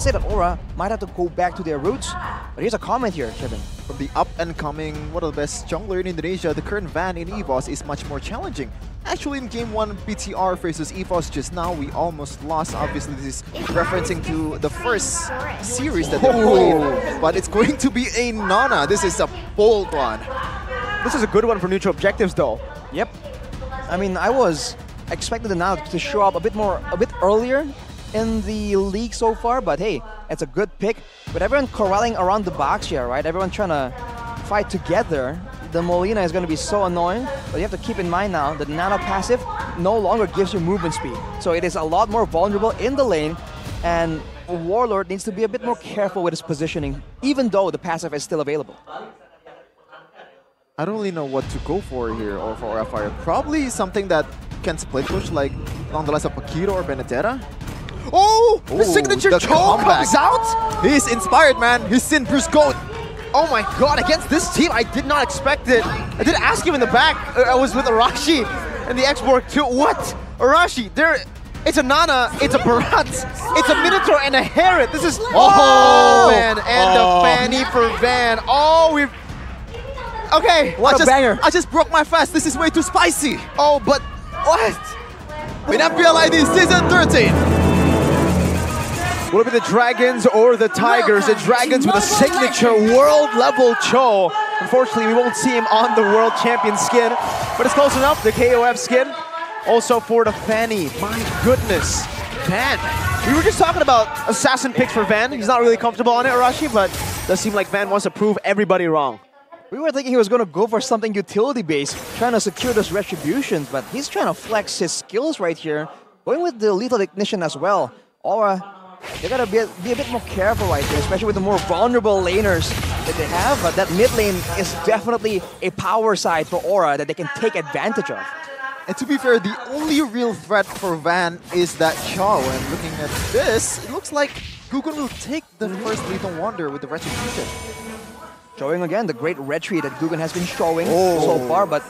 I'd say that Aura might have to go back to their roots. But here's a comment here, Kevin. From the up-and-coming, one of the best jungler in Indonesia, the current Van in EVOS is much more challenging. Actually, in Game 1 BTR versus EVOS just now, we almost lost. Obviously, this is referencing to the first series that they oh. played. But it's going to be a Nana. This is a bold one. This is a good one for neutral objectives, though. Yep. I mean, I was expecting the Nana to show up a bit more, a bit earlier in the league so far, but hey, it's a good pick. With everyone corralling around the box here, right? Everyone trying to fight together. The Molina is going to be so annoying, but you have to keep in mind now that Nana passive no longer gives you movement speed. So it is a lot more vulnerable in the lane, and Warlord needs to be a bit more careful with his positioning, even though the passive is still available. I don't really know what to go for here or for Fire. Probably something that can split push like along the lines of Paquito or Benedetta. Oh! the signature the choke comeback. comes out! He's inspired, man. He's seen Bruce Gold. Oh my god, against this team, I did not expect it. I did ask him in the back. Uh, I was with Arashi and the export too. What? Arashi, there. It's a Nana, it's a Barat, it's a Minotaur and a Harith. This is. Oh, man. And Oh. the Fanny for Van. Oh, we've. Okay. What I a just, banger. I just broke my fast. This is way too spicy. Oh, but. What? MPL ID Season 13. Will it be the Dragons or the Tigers? The Dragons with a signature world level Chou. Unfortunately, we won't see him on the world champion skin, but it's close enough. The KOF skin. Also for the Fanny. My goodness. Van. We were just talking about assassin picks for Van. He's not really comfortable on it, Arashi, but does seem like Van wants to prove everybody wrong. We were thinking he was going to go for something utility-based, trying to secure those retributions, but he's trying to flex his skills right here, going with the lethal ignition as well. Aura, they gotta be a, be a bit more careful right there, especially with the more vulnerable laners that they have. But that mid lane is definitely a power side for Aura that they can take advantage of. And to be fair, the only real threat for Van is that Chou. And looking at this, it looks like Gugun will take the mm-hmm. first Lethal Wonder with the Retribution. Showing again the great retreat that Gugun has been showing Oh. so far, but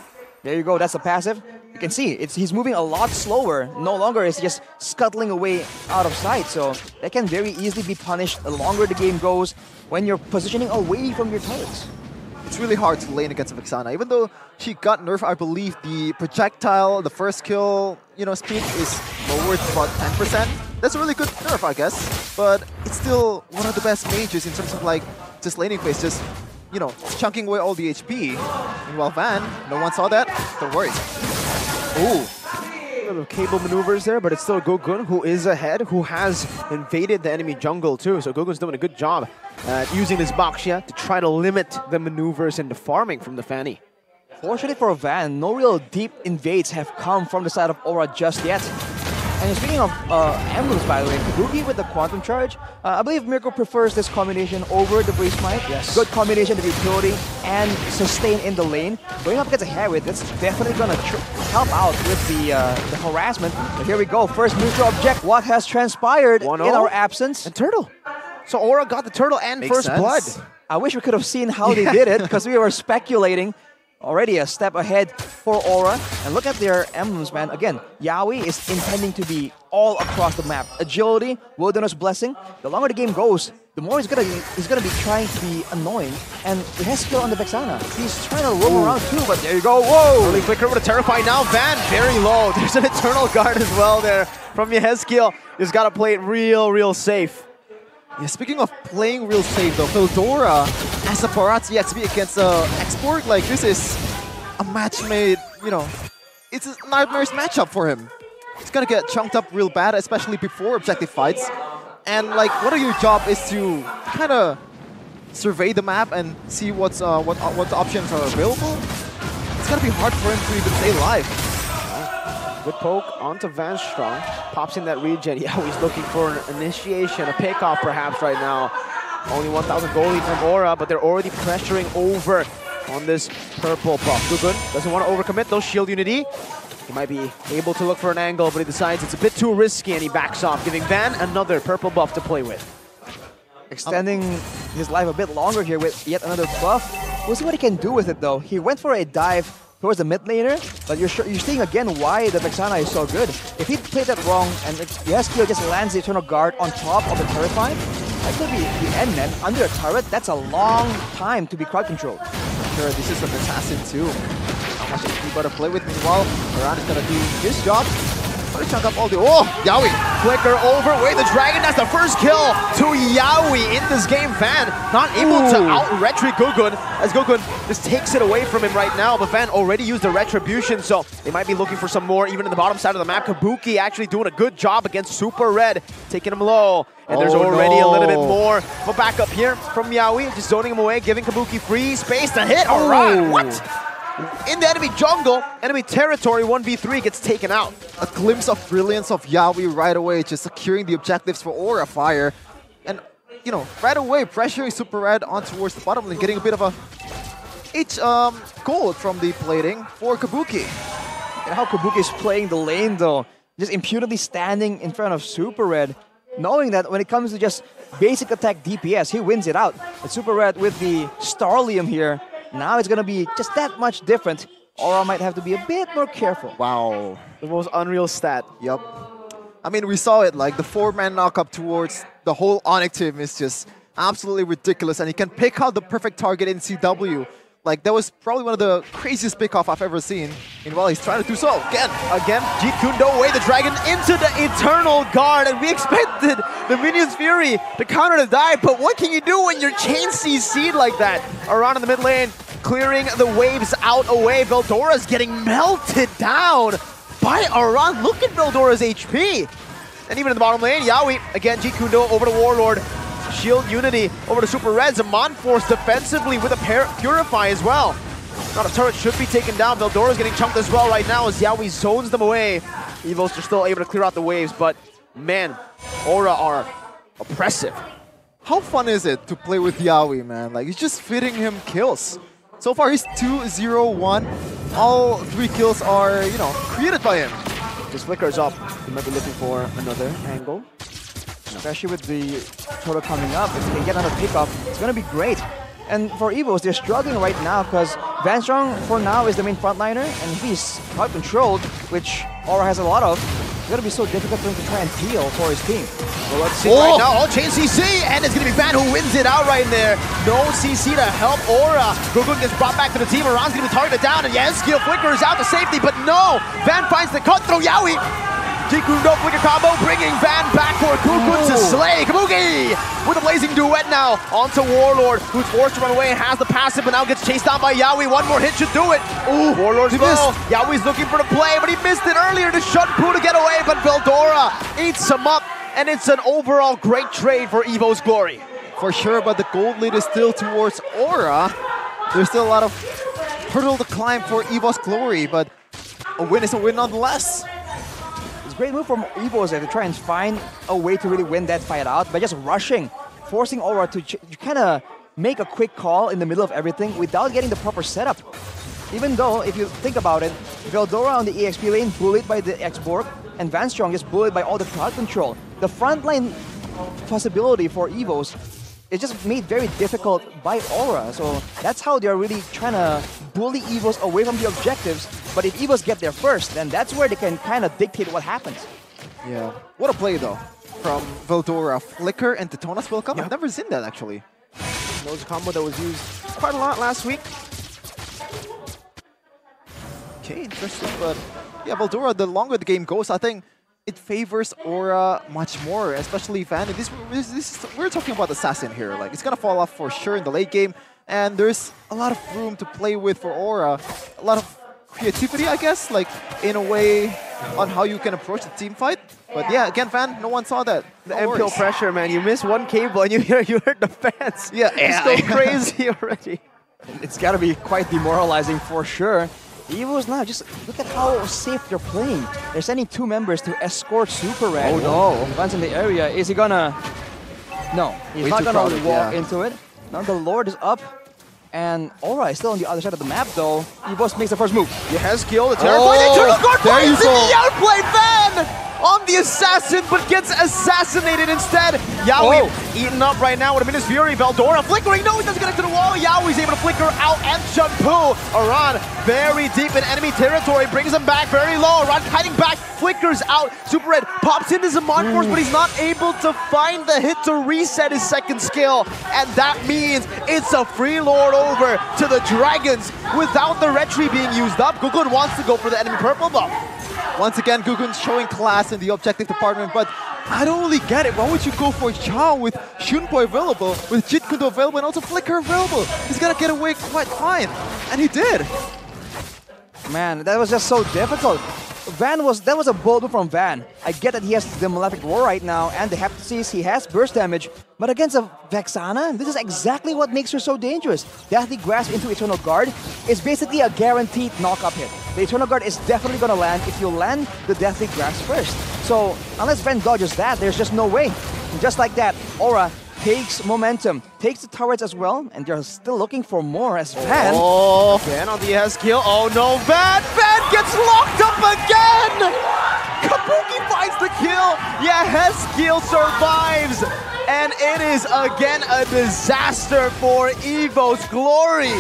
there you go, that's the passive. You can see it's he's moving a lot slower. No longer is just scuttling away out of sight, so that can very easily be punished the longer the game goes when you're positioning away from your turrets. It's really hard to lane against Vexana. Even though she got nerfed, I believe the projectile, the first kill, you know, speed is lowered about 10%. That's a really good nerf, I guess. But it's still one of the best mages in terms of like just laning phase, just you know, chunking away all the HP. Meanwhile, Van, no one saw that. Don't worry. Ooh, little cable maneuvers there, but it's still Gugun who is ahead, who has invaded the enemy jungle too. So Gugun's doing a good job at using this Baxia to try to limit the maneuvers and the farming from the Fanny. Fortunately for Van, no real deep invades have come from the side of Aura just yet. And speaking of uh, emblems, by the way, Kabuki with the Quantum Charge, uh, I believe Mirko prefers this combination over the Breeze Smite. Yes. Good combination of utility and sustain in the lane. Going up against a Harith, that's definitely going to help out with the uh, the harassment. But here we go, first neutral object. What has transpired in our absence? And Turtle. So Aura got the Turtle and Makes First sense. Blood. I wish we could have seen how they did it because we were speculating already a step ahead for Aura. And look at their emblems, man. Again, Yawi is intending to be all across the map. Agility, Wilderness Blessing. The longer the game goes, the more he's gonna be, he's gonna be trying to be annoying. And Yehezkiel on the Vexana. He's trying to roam around too, but there you go. Whoa! Early flicker with a Terrify now. Van very low. There's an Eternal Guard as well there from Yehezkiel. Just got to play it real, real safe. Yeah, speaking of playing real safe though, Veldora as a Parazzi XP against a export, like this is a match made, you know, it's a nightmare's matchup for him. He's gonna get chunked up real bad, especially before objective fights. And like, what of your job is to kind of survey the map and see what's uh, what uh, what options are available. It's gonna be hard for him to even stay alive. Good poke onto Van Strong. Pops in that regen. Yeah, he's looking for an initiation, a pickoff perhaps right now. Only 1,000 gold lead from Aura, but they're already pressuring over on this purple buff. Gugun doesn't want to overcommit those shield unity. He might be able to look for an angle, but he decides it's a bit too risky and he backs off, giving Van another purple buff to play with. extending his life a bit longer here with yet another buff. We'll see what he can do with it though. He went for a dive towards the mid laner, but you're, sure, you're seeing again why the Vexana is so good. If he played that wrong and Yasuo just lands the Eternal Guard on top of the Terrify, That could be the end, man. Under a turret, that's a long time to be crowd controlled. Sure, this is an assassin too. How much HP got to play with? Meanwhile, Moran is gonna do his job. Gonna chunk up all the. Oh, Yawi! Flicker over, Way the Dragon, that's the first kill to Yawi in this game. Van not able to out-retri Gugun, as Gugun just takes it away from him right now, but Van already used the Retribution, so they might be looking for some more, even in the bottom side of the map. Kabuki actually doing a good job against Super Red, taking him low. And there's Oh, already a little bit more of a backup here from Yawi, just zoning him away, giving Kabuki free space to hit. All right, Ooh. what? In the enemy jungle, enemy territory, 1v3 gets taken out. A glimpse of brilliance of Yawi right away, just securing the objectives for Aura Fire. And, you know, right away pressuring Super Red on towards the bottom lane, getting a bit of a H um, gold from the plating for Kabuki. And how Kabuki is playing the lane though, just impudently standing in front of Super Red, knowing that when it comes to just basic attack DPS, he wins it out. But Super Red with the Starlium here, now it's gonna be just that much different. Aura might have to be a bit more careful. Wow. The most unreal stat. Yep. I mean, we saw it, like the four-man knock-up towards the whole Onyx team is just absolutely ridiculous, and he can pick out the perfect target in CW. Like, that was probably one of the craziest pick-off I've ever seen. Meanwhile, he's trying to do so again. Again, Jeet Kune Do away the dragon into the Eternal Guard, and we expected the Minoan Fury to counter the dive, but what can you do when your chain CC'd like that? Around in the mid lane, clearing the waves out away. Veldora's getting melted down by Aran. Look at Veldora's HP. And even in the bottom lane, Yawi, again, Jeet Kune Do over to Warlord. Shield Unity over to Super Reds, and Monforce defensively with a pair Purify as well. Not a turret should be taken down. Veldora's getting chunked as well right now as Yawi zones them away. Evos are still able to clear out the waves, but man, Aura are oppressive. How fun is it to play with Yawi, man? Like, he's just fitting him kills. So far, he's 2-0-1. All three kills are, you know, created by him. Just flickers up. He might be looking for another angle. Especially with the turtle coming up, if they can get another pickup, it's gonna be great. And for Evos, they're struggling right now because Van Strong for now is the main frontliner, and he's crowd controlled, which Aura has a lot of. It's gonna be so difficult for him to try and peel for his team. Well, let's see Oh! right now. All chain CC, and it's going to be Van who wins it out right there. No CC to help Aura. Gugun gets brought back to the team. Aran's going to be targeted down, and yes, skill flicker is out to safety, but no. Van finds the cut through Yawi. Jeet Kune Do flicker combo, bringing Van back for Gugun to slay. Kabuki with a blazing duet now onto Warlord, who's forced to run away and has the passive, but now gets chased down by Yawi. One more hit should do it. Ooh, Warlord's missed. Yawi's looking for the play, but he missed it earlier to shut to get away, but Veldora eats him up, and it's an overall great trade for Evo's glory. For sure, but the gold lead is still towards Aura. There's still a lot of hurdle to climb for Evo's glory, but a win is a win nonetheless. Great move from Evos there to try and find a way to really win that fight out by just rushing, forcing Aura to, kind of make a quick call in the middle of everything without getting the proper setup. Even though, if you think about it, Veldora on the EXP lane bullied by the X-Borg, and Van Strong is bullied by all the crowd control. The frontline possibility for Evos is just made very difficult by Aura. So that's how they're really trying to bully Evos away from the objectives. But if Evos get there first, then that's where they can kind of dictate what happens. Yeah. What a play, though, from Veldora. Flicker and Detona's will come. Yeah. I've never seen that, actually. That was a combo that was used quite a lot last week. Okay, interesting, but yeah, Veldora, the longer the game goes, I think it favors Aura much more, especially Van. And This, this, this we're talking about Assassin here. Like, it's gonna fall off for sure in the late game, and there's a lot of room to play with for Aura. A lot of creativity, I guess, like in a way on how you can approach the team fight. But yeah, again, Van, no one saw that. The No MPL worries. pressure, man. You miss one cable and you hear you heard the fans. Yeah, Just yeah. go crazy already. It's got to be quite demoralizing for sure. Evos now, just look at how safe they're playing. They're sending two members to escort Super Red. Oh, no. Van's in the area. Is he gonna... No, he's Way not gonna crowded, walk yeah. into it. Now the Lord is up. And Aura is still on the other side of the map though. Evos makes the first move. Yehezkiel, the terrifying Oh, Eternal Guard there you finds in go. the outplay Van! The assassin, but gets assassinated instead. Yawi Oh. eaten up right now with a Minoan Fury. Veldora flickering. No, he doesn't get to the wall. Yawi's able to flicker out and Shunpo. Aran very deep in enemy territory. Brings him back very low. Aran hiding back. Flickers out. Super Red pops into Zaman Force, but he's not able to find the hit to reset his second skill. And that means it's a free lord over to the Dragons without the retry being used up. Gugun wants to go for the enemy purple buff. Once again, Gugun's showing class in the objective department, but I don't really get it. Why would you go for Chou with Shunpo available, with Jeet Kune Do available, and also Flicker available? He's gonna get away quite fine. And he did. Man, that was just so difficult. Van was that was a bold move from Van. I get that he has the Malefic Roar right now, and the Heptasis, he has burst damage, but against a Vexana, this is exactly what makes her so dangerous. Deathly Grasp into Eternal Guard is basically a guaranteed knock-up hit. The Eternal Guard is definitely gonna land if you land the Deathly Grasp first. So unless Van dodges that, there's just no way. Just like that, Aura takes momentum, takes the turrets as well, and they're still looking for more as Van. Oh, Van on the S kill. Oh no, Van! Gets locked up again! Kabuki finds the kill! Yeah, Yehezkiel survives! And it is again a disaster for Evo's glory!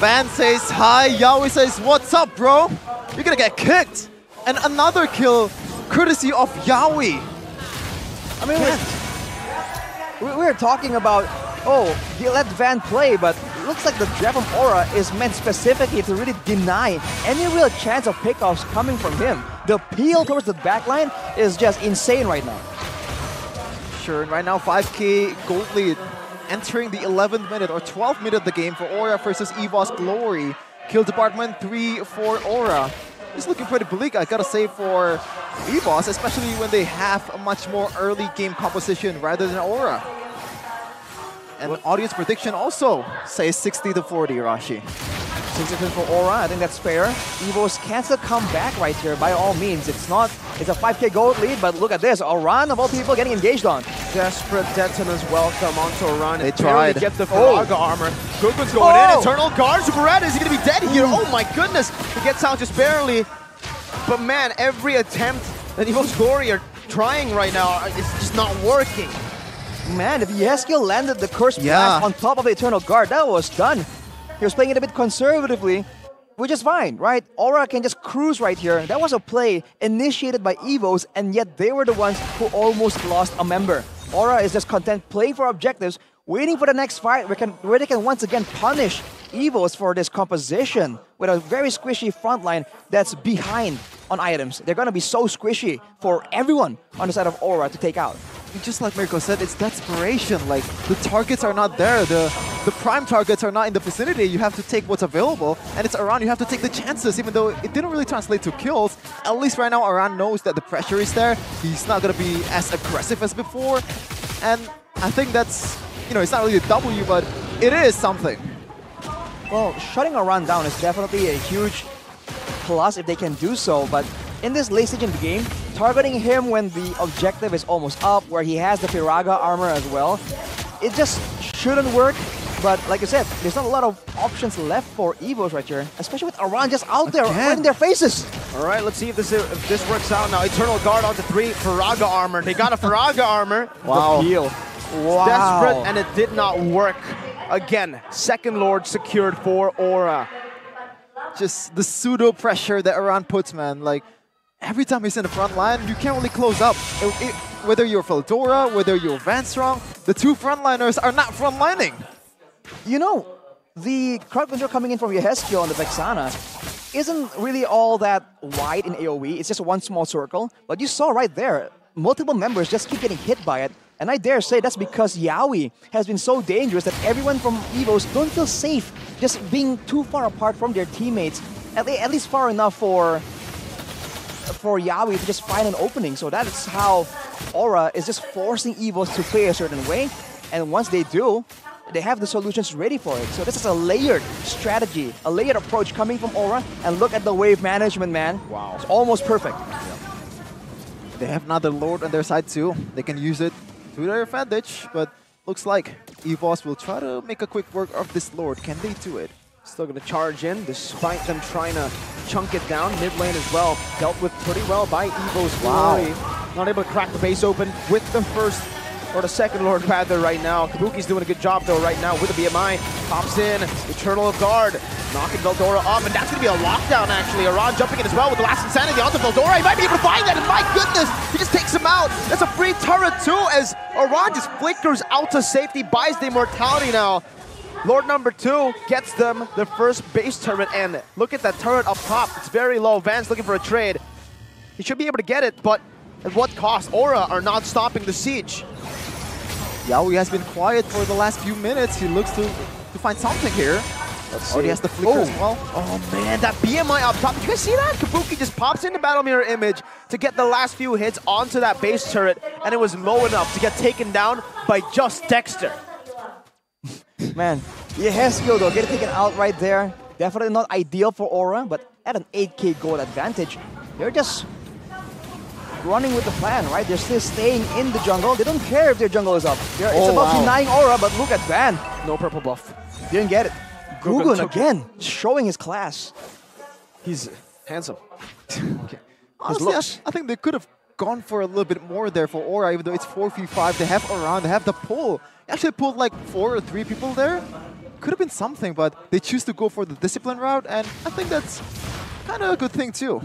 Van says hi, Yawi says, what's up, bro? You're gonna get kicked. And another kill, courtesy of Yawi. I mean, we, we were talking about, oh, he let Van play, but looks like the Dragon Aura is meant specifically to really deny any real chance of pickoffs coming from him. The peel towards the backline is just insane right now. Sure, and right now 5k gold lead. Entering the 11th minute or 12th minute of the game for Aura versus Evo's Glory. Kill department 3 for Aura. It's looking pretty bleak, I gotta say, for Evos, especially when they have a much more early game composition rather than Aura. And audience prediction also says 60 to 40, Rashi. 60 for Aura, I think that's fair. Evos can still come back right here by all means. It's not, it's a 5k gold lead, but look at this. Aran of all people getting engaged on. Desperate Detona's welcome onto a run. They tried. Get the Oh. Faraga armor. Gugun's going Oh. in. Eternal Guard. Super Red, is he going to be dead here? Oh my goodness. He gets out just barely. But man, every attempt that Evo's Glory are trying right now, it's just not working. Man, if Yehezkiel landed the Curse Yeah. Blast on top of the Eternal Guard, that was done. He was playing it a bit conservatively, which is fine, right? Aura can just cruise right here. That was a play initiated by Evos, and yet they were the ones who almost lost a member. Aura is just content playing for objectives, waiting for the next fight where, can, where they can once again punish Evos for this composition with a very squishy front line that's behind on items. They're gonna be so squishy for everyone on the side of Aura to take out. Just like Mirko said, it's desperation. Like the targets are not there. The the prime targets are not in the vicinity. You have to take what's available, and it's around. You have to take the chances, even though it didn't really translate to kills. At least right now, Aran knows that the pressure is there. He's not gonna be as aggressive as before, and I think that's you know it's not really a W, but it is something. Well, shutting a run down is definitely a huge plus if they can do so, but in this late stage in the game, targeting him when the objective is almost up, where he has the Firaga armor as well, it just shouldn't work. But like I said, there's not a lot of options left for Evos right here, especially with Aran just out there Again. right in their faces. All right, let's see if this if this works out now. Eternal Guard onto three. Faraga armor. They got a Faraga armor. Wow. The peel. Wow. Desperate, and it did not work. Again, second Lord secured for Aura. Just the pseudo pressure that Aran puts, man. Like every time he's in the front line, you can't really close up. It- it- whether you're Veldora, whether you're Van Strong, the two frontliners are not frontlining. You know, the crowd control coming in from Yehezkiel on the Vexana isn't really all that wide in AoE. It's just one small circle. But you saw right there, multiple members just keep getting hit by it. And I dare say that's because Yawi has been so dangerous that everyone from Evos don't feel safe just being too far apart from their teammates. At, at least far enough for for Yawi to just find an opening. So that is how Aura is just forcing Evos to play a certain way. And once they do, they have the solutions ready for it. So this is a layered strategy, a layered approach coming from Aura. And look at the wave management, man. Wow. It's almost perfect. They have another Lord on their side too. They can use it to their advantage, but looks like Evos will try to make a quick work of this Lord. Can they do it? Still going to charge in, despite them trying to chunk it down. Mid lane as well, dealt with pretty well by Evo's Wow. Not able to crack the base open with the first or the second Lord Panther right now. Kabuki's doing a good job though right now with the BMI. Pops in, Eternal Guard, knocking Veldora off, and that's going to be a lockdown actually. Aran jumping in as well with the last Insanity onto Veldora. He might be able to find that, and my goodness, he just takes him out. That's a free turret too as Aran just flickers out to safety, buys the immortality now. Lord number two gets them the first base turret, and look at that turret up top. It's very low. Van's looking for a trade. He should be able to get it, but at what cost? Aura are not stopping the siege. Yawi has been quiet for the last few minutes. He looks to, to find something here. Let's oh, Already see. has the flicker Oh. as well. Oh man, that BMI up top. Did you guys see that? Kabuki just pops into Battle Mirror Image to get the last few hits onto that base turret, and it was low enough to get taken down by just Dexter. Man, Yehezkiel though, getting taken out right there. Definitely not ideal for Aura, but at an 8k gold advantage, they're just running with the plan, right? They're still staying in the jungle. They don't care if their jungle is up. They're, it's Oh, about wow. denying Aura, but look at Van. No purple buff. Didn't get it. Gugun took it. again, showing his class. He's handsome. Honestly, I. I think they could have gone for a little bit more there for Aura, even though it's 4v5. They have Aran, they have the pull. Actually pulled like four or three people there. Could have been something, but they choose to go for the discipline route, and I think that's kind of a good thing too.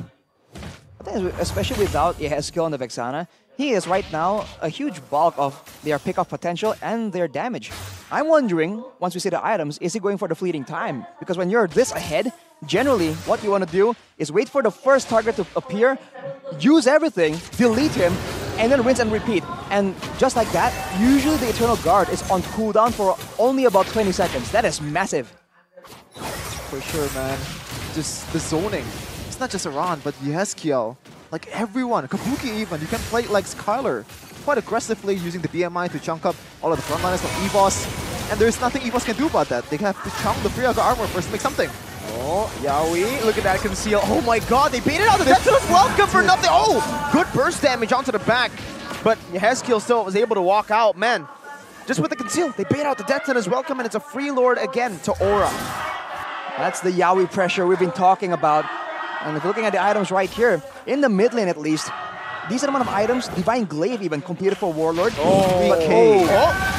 I think especially without Yehezkiel on the Vexana, he is right now a huge bulk of their pickoff potential and their damage. I'm wondering, once we see the items, is he going for the fleeting time? Because when you're this ahead, generally what you want to do is wait for the first target to appear, use everything, delete him, and then rinse and repeat. And just like that, usually the Eternal Guard is on cooldown for only about 20 seconds. That is massive. For sure, man. Just the zoning. It's not just Aran, but Yehezkiel. Like everyone, Kabuki even. You can play like Skylar. Quite aggressively using the BMI to chunk up all of the frontliners from EVOS. And there's nothing EVOS can do about that. They have to chunk the Friaga armor first to make something. Oh, Yawi, look at that conceal. Oh my god, they baited out the Deathloop welcome for nothing. Oh, good burst damage onto the back. But Yehezkiel still was able to walk out. Man, just with the conceal, they bait out the Death as welcome, and it's a free lord again to Aura. That's the Yawi pressure we've been talking about. And if you're looking at the items right here, in the mid lane at least, decent amount of items, Divine Glaive even completed for Warlord. Oh, okay. Oh.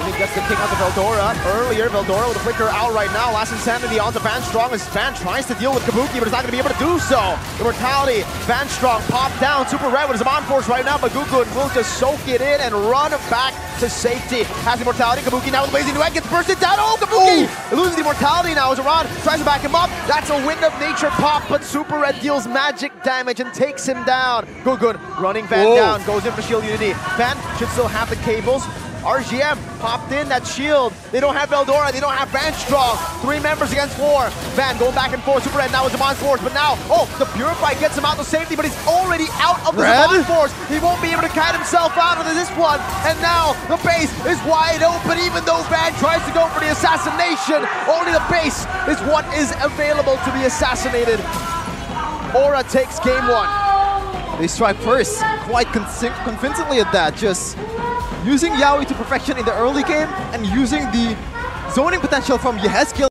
Only gets the kick out to Veldora. Earlier, Veldora with a flicker out right now. Last Insanity onto Van Strong as Van tries to deal with Kabuki, but is not going to be able to do so. Immortality, Van Strong popped down. Super Red with his on force right now, but Gugun will just soak it in and run back to safety. Has Immortality. Kabuki now with Blazing Duet gets bursted down. Oh, Kabuki loses the Immortality now as Aran tries to back him up. That's a Wind of Nature pop, but Super Red deals magic damage and takes him down. Gugun running Van Whoa. down, goes in for Shield Unity. Van should still have the cables. RGM popped in that shield. They don't have Veldora, they don't have Van Strong. Three members against four. Van going back and forth. Super Red now is Zaman Force, but now, oh, the Purify gets him out to safety, but he's already out of the Red? Zaman Force. He won't be able to kite himself out of this one. And now the base is wide open, even though Van tries to go for the assassination. Only the base is what is available to be assassinated. Aura takes game one. They strike first, quite convincingly at that. Just using Yawi to perfection in the early game and using the zoning potential from Yehezkiel